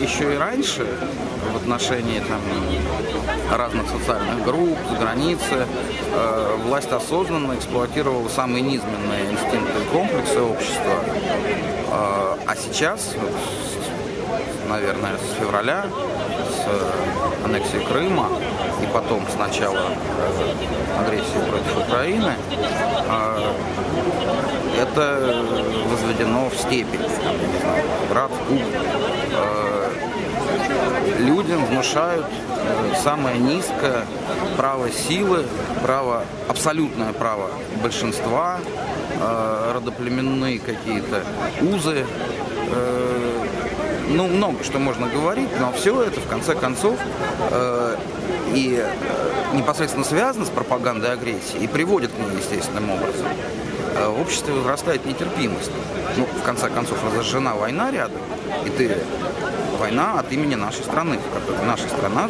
еще и раньше в отношении там, разных социальных групп, за границы, э, власть осознанно эксплуатировала самые низменные инстинкты и комплексы общества. Э, а сейчас, наверное, с февраля, с аннексии Крыма и потом с начала э, агрессии против Украины, э, это возведено в степень, там, не знаю, град, куб. Людям внушают самое низкое право силы, право, абсолютное право большинства, э, родоплеменные какие-то узы. э, ну, много что можно говорить, но все это, в конце концов, э, и непосредственно связано с пропагандой агрессии и приводит к ней естественным образом. В обществе возрастает нетерпимость. Ну, в конце концов, разожжена война рядом, и ты война от имени нашей страны, в которой наша страна,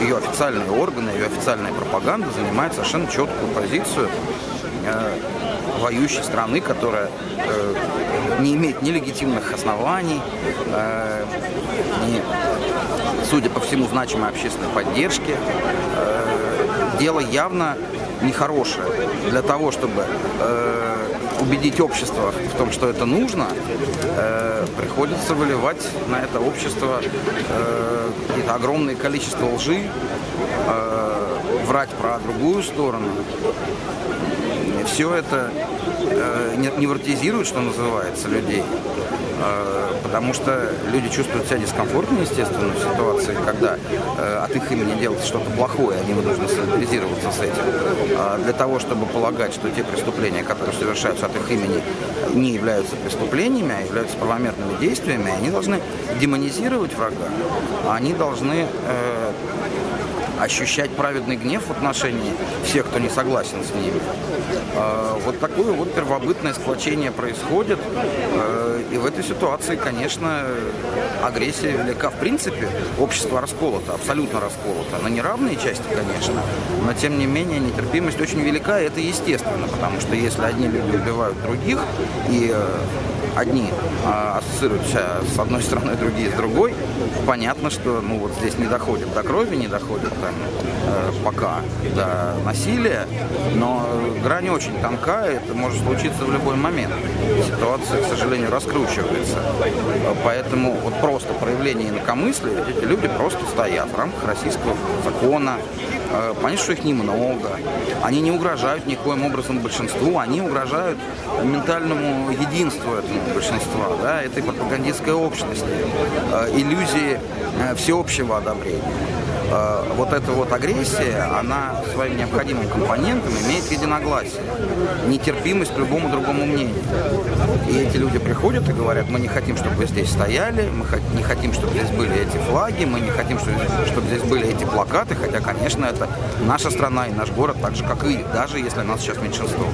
ее официальные органы, ее официальная пропаганда занимает совершенно четкую позицию э, воюющей страны, которая э, не имеет ни легитимных оснований, э, ни, судя по всему, значимой общественной поддержки. Дело явно нехорошее. Для того, чтобы э, убедить общество в том, что это нужно, э, приходится выливать на это общество э, огромное количество лжи, э, врать про другую сторону. Все это э, не- невротизирует, что называется, людей. Э, потому что люди чувствуют себя дискомфортно, естественно, в ситуации, когда э, от их имени делается что-то плохое, они вынуждены солидаризироваться с этим. А для того, чтобы полагать, что те преступления, которые совершаются от их имени, не являются преступлениями, а являются правомерными действиями, они должны демонизировать врага, они должны э, ощущать праведный гнев в отношении всех, кто не согласен с ними. Э, Вот такое вот первобытное сплочение происходит. Э, И в этой ситуации, конечно, агрессия велика. В принципе, общество расколото, абсолютно расколото. На неравные части, конечно, но тем не менее нетерпимость очень велика, и это естественно, потому что если одни люди убивают других, и э, одни а, ассоциируют себя с одной стороной, другие с другой, понятно, что ну вот здесь не доходит до крови, не доходит там э, пока до насилия, но грань очень тонка, и это может случиться в любой момент. Ситуация, к сожалению, раскручивается. Поэтому вот просто проявление инакомыслия, эти люди просто стоят в рамках российского закона, Э, Понятно, что их немного. Они не угрожают никоим образом большинству, они угрожают ментальному единству этого большинства, да, этой пропагандистской общности, э, иллюзии всеобщего одобрения. Э, Вот эта вот агрессия, она своим необходимым компонентом имеет единогласие, нетерпимость к любому другому мнению. И эти люди приходят и говорят, мы не хотим, чтобы вы здесь стояли, мы не хотим, чтобы здесь были эти флаги, мы не хотим, чтобы, здесь были эти плакаты, хотя, конечно, это наша страна и наш город, так же, как и даже если нас сейчас меньшинство.